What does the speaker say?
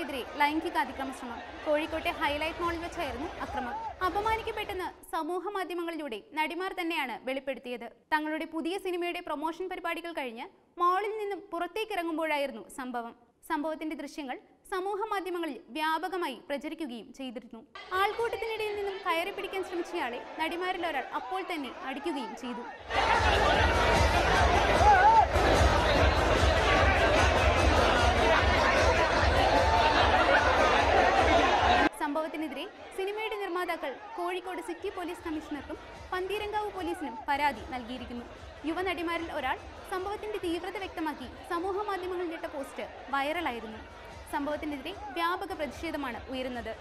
ലൈംഗിക അതിക്രമ ശ്രമം കോഴിക്കോട്ടെ ഹൈലൈറ്റ് മാളിൽ വെച്ചായിരുന്നു അക്രമം. അപമാനിക്കപ്പെട്ടെന്ന് സമൂഹ മാധ്യമങ്ങളിലൂടെ നടിമാർ തന്നെയാണ് വെളിപ്പെടുത്തിയത്. തങ്ങളുടെ പുതിയ സിനിമയുടെ പ്രൊമോഷൻ പരിപാടികൾ കഴിഞ്ഞ് മോളിൽ നിന്നും പുറത്തേക്ക് ഇറങ്ങുമ്പോഴായിരുന്നു സംഭവം. സംഭവത്തിന്റെ ദൃശ്യങ്ങൾ സമൂഹ മാധ്യമങ്ങളിൽ വ്യാപകമായി പ്രചരിക്കുകയും ചെയ്തിരുന്നു. ആൾക്കൂട്ടത്തിനിടയിൽ നിന്നും കയറി പിടിക്കാൻ ശ്രമിച്ചയാളെ നടിമാരിൽ ഒരാൾ അപ്പോൾ തന്നെ അടിക്കുകയും ചെയ്തു. സംഭവത്തിനെതിരെ സിനിമയുടെ നിർമ്മാതാക്കൾ കോഴിക്കോട് സിറ്റി പോലീസ് കമ്മീഷണർക്കും പന്തീരങ്കാവ് പോലീസിനും പരാതി നൽകിയിരിക്കുന്നു. യുവനടിമാരിൽ ഒരാൾ സംഭവത്തിന്റെ തീവ്രത വ്യക്തമാക്കി സമൂഹ മാധ്യമങ്ങളിലിട്ട പോസ്റ്റ് വൈറലായിരുന്നു. സംഭവത്തിനെതിരെ വ്യാപക പ്രതിഷേധമാണ് ഉയരുന്നത്.